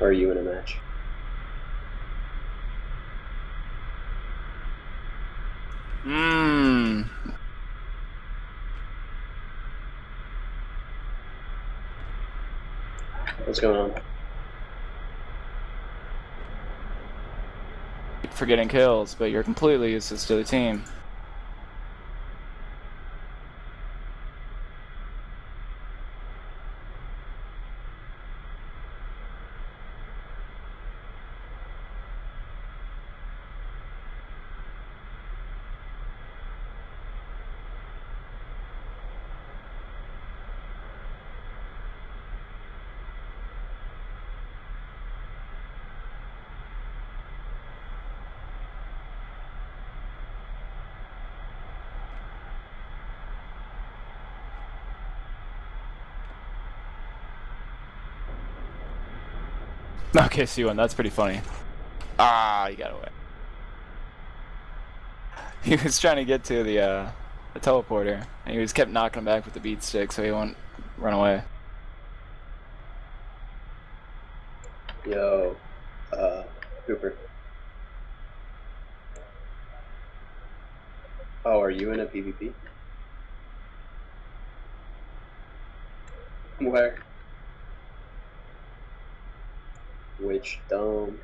Are you in a match? Mmm. What's going on? For getting kills, but you're completely useless to the team. Okay, C1, that's pretty funny. Ah, you got away. He was trying to get to the uh, the teleporter, and he was kept knocking him back with the beat stick so he won't run away. Yo, uh, Cooper. Oh, are you in a PvP? Where? Which dome?